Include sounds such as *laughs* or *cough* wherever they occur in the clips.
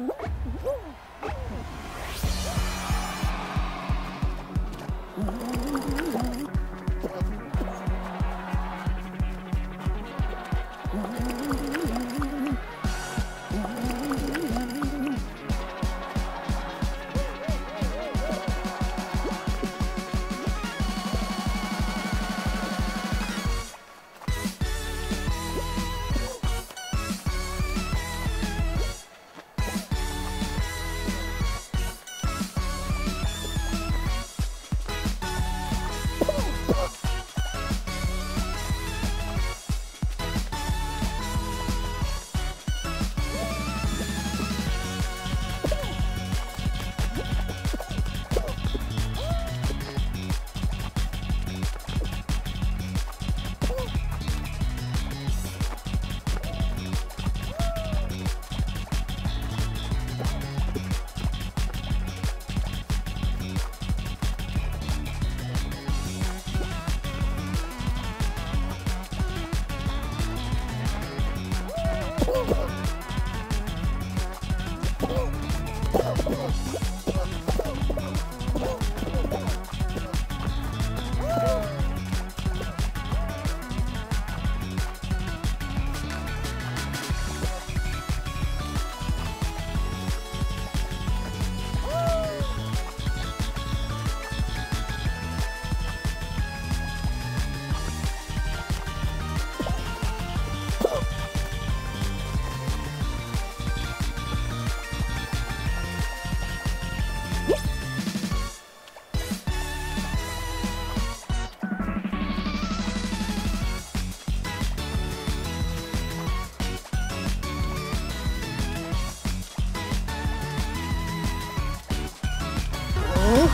フフフ。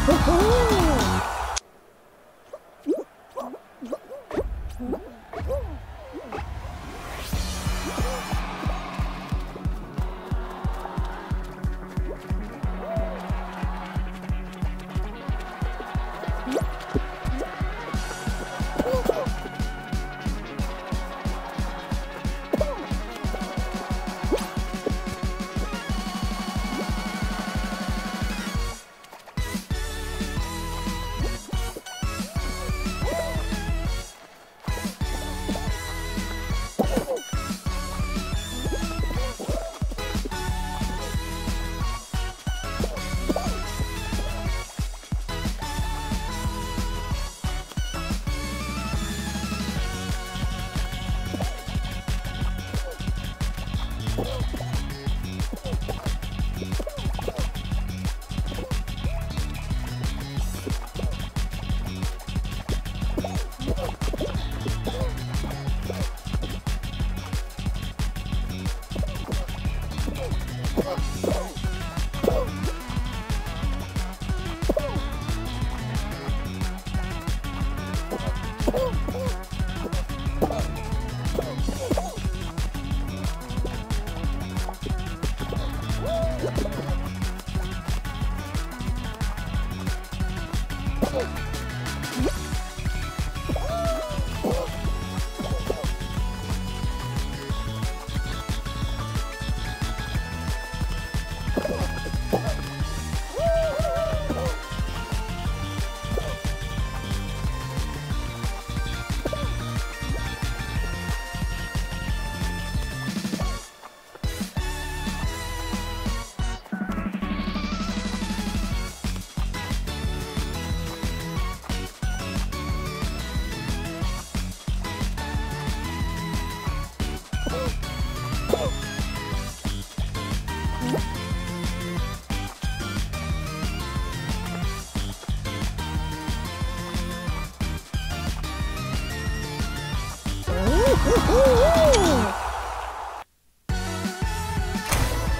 Ho-ho! *laughs* Whoa.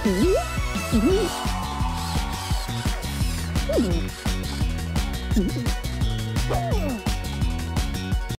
Mm-hmm. mm-hmm. mm-hmm. mm-hmm.